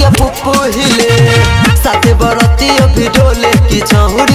के पुप्पू हिले साथे बरती अभी डोले की छौड़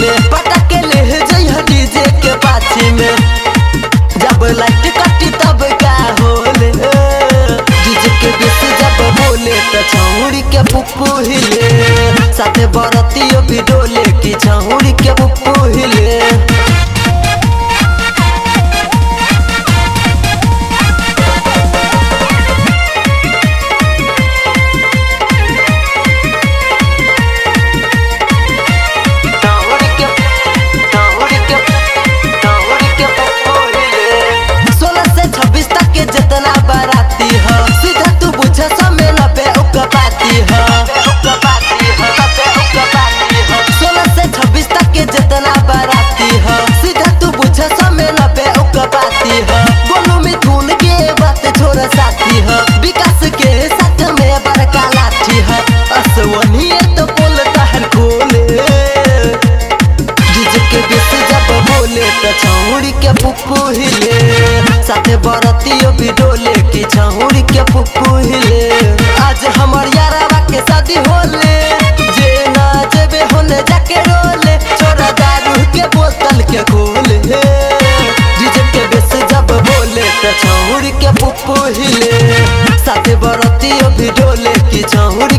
में। पटाके ले जइह डीजे के पाछी में। जब लाइट कटी तब का होले? डीजे के बीच जब बोले त छौड़ी के पुप्पू हिले साथे बरतियो भी डोले की छौड़ी के पुप्पू हिले साथे बरतियो भी डोले की छौड़ी के पुप्पू आज हमर यारा के शादी होले। जे नाचबे होले जाके रोले। छोरा दारू के बोतल के खोले। डीजे के बेस जब बोले त छौड़ी के पुप्पू साथे बरतियो भी डोले की छौड़ी